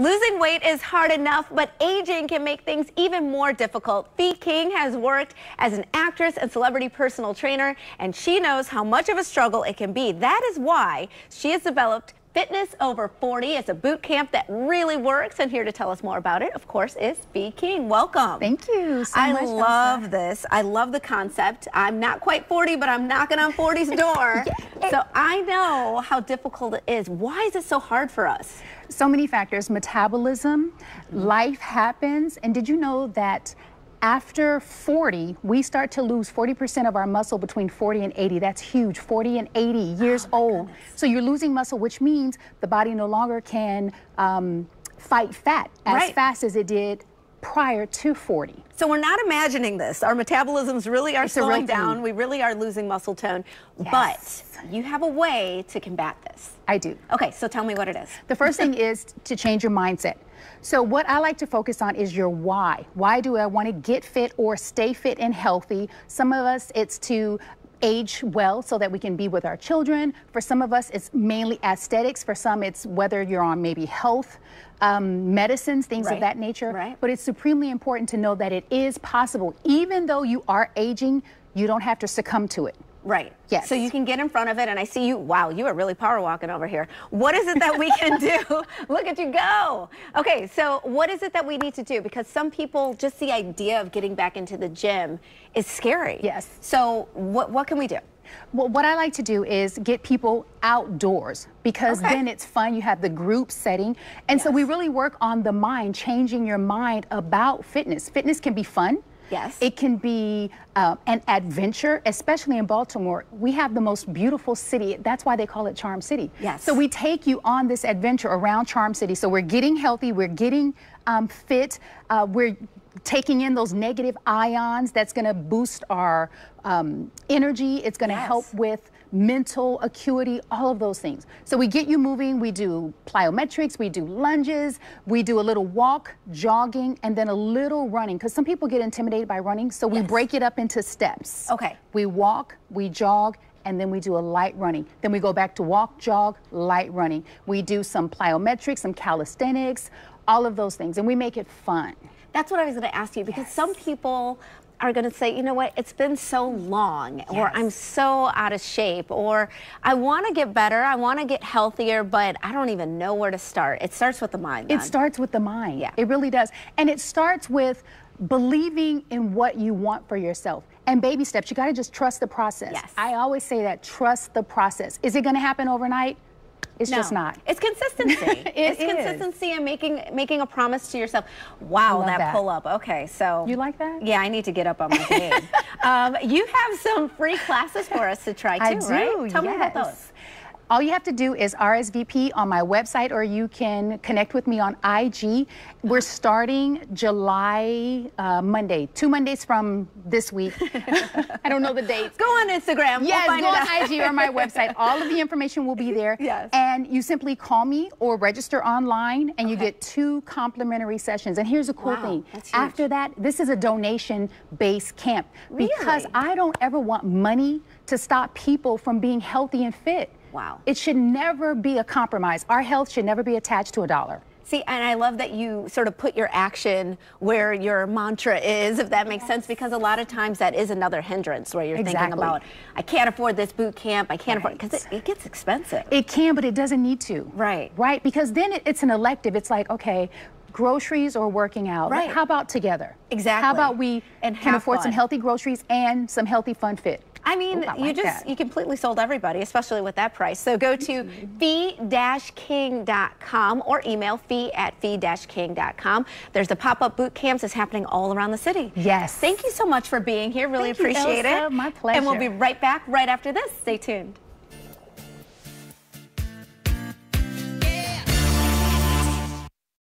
Losing weight is hard enough, but aging can make things even more difficult. Fee King has worked as an actress and celebrity personal trainer, and she knows how much of a struggle it can be. That is why she has developed Fitness Over 40. It's a boot camp that really works. And here to tell us more about it, of course, is Fee King. Welcome. Thank you so I much. I love Elsa. this. I love the concept. I'm not quite 40, but I'm knocking on 40's door. yeah. So I know how difficult it is. Why is it so hard for us? So many factors. Metabolism, life happens. And did you know that after 40, we start to lose 40% of our muscle between 40 and 80. That's huge, 40 and 80 years oh old. Goodness. So you're losing muscle, which means the body no longer can um, fight fat as right. fast as it did prior to 40. So we're not imagining this. Our metabolisms really are it's slowing down. We really are losing muscle tone. Yes. But you have a way to combat this. I do. Okay, so tell me what it is. The first thing is to change your mindset. So what I like to focus on is your why. Why do I want to get fit or stay fit and healthy? Some of us, it's to age well so that we can be with our children. For some of us, it's mainly aesthetics. For some, it's whether you're on maybe health, um, medicines, things right. of that nature. Right. But it's supremely important to know that it is possible. Even though you are aging, you don't have to succumb to it. Right. Yes. So you can get in front of it, and I see you. Wow, you are really power walking over here. What is it that we can do? Look at you go. Okay, so what is it that we need to do? Because some people, just the idea of getting back into the gym is scary. Yes. So what what can we do? Well, what I like to do is get people outdoors because okay. then it's fun. You have the group setting. And yes. so we really work on the mind, changing your mind about fitness. Fitness can be fun. Yes. It can be uh, an adventure, especially in Baltimore. We have the most beautiful city. That's why they call it Charm City. Yes. So we take you on this adventure around Charm City. So we're getting healthy, we're getting um, fit, uh, we're taking in those negative ions. That's going to boost our um, energy. It's going to yes. help with mental acuity, all of those things. So we get you moving, we do plyometrics, we do lunges, we do a little walk, jogging, and then a little running, because some people get intimidated by running, so we yes. break it up into steps. Okay. We walk, we jog, and then we do a light running. Then we go back to walk, jog, light running. We do some plyometrics, some calisthenics, all of those things, and we make it fun. That's what I was going to ask you because yes. some people are going to say, you know what, it's been so long, yes. or I'm so out of shape, or I want to get better, I want to get healthier, but I don't even know where to start. It starts with the mind. Then. It starts with the mind. Yeah. It really does. And it starts with believing in what you want for yourself. And baby steps, you got to just trust the process. Yes. I always say that, trust the process. Is it going to happen overnight? It's no. just not. It's consistency. it it's is. consistency and making making a promise to yourself. Wow, that, that, pull up. Okay, so you like that? Yeah, I need to get up on my game. um, you have some free classes for us to try too, I do, right? Tell yes. me about those. All you have to do is RSVP on my website or you can connect with me on IG. We're starting July uh, Monday, two Mondays from this week. I don't know the dates. Go on Instagram. Yes, we'll go on IG or my website. All of the information will be there. Yes. And you simply call me or register online and okay. you get two complimentary sessions. And here's a cool wow, thing. After that, this is a donation-based camp really? because I don't ever want money to stop people from being healthy and fit. Wow. It should never be a compromise. Our health should never be attached to a dollar. See, and I love that you sort of put your action where your mantra is, if that makes yes. sense, because a lot of times that is another hindrance where you're exactly. thinking about, I can't afford this boot camp, I can't right. afford, because it, it, gets expensive. It can, but it doesn't need to. Right. Right, because then it, it's an elective. It's like, okay, groceries or working out. Right. How about together? Exactly. How about we and can afford fun. some healthy groceries and some healthy fun fit? I mean, Ooh, I you just that. you completely sold everybody, especially with that price. So go to mm-hmm. fee-king.com or email fee at fee-king.com. There's the pop-up boot camps that's happening all around the city. Yes. Thank you so much for being here. Really Thank appreciate you, it. My pleasure. And we'll be right back right after this. Stay tuned.